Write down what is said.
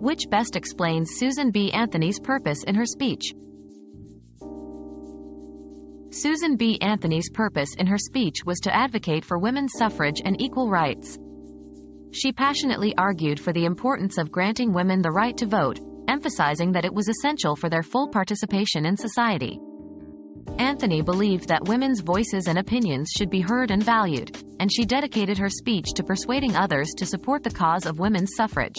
Which best explains Susan B. Anthony's purpose in her speech? Susan B. Anthony's purpose in her speech was to advocate for women's suffrage and equal rights. She passionately argued for the importance of granting women the right to vote, emphasizing that it was essential for their full participation in society. Anthony believed that women's voices and opinions should be heard and valued, and she dedicated her speech to persuading others to support the cause of women's suffrage.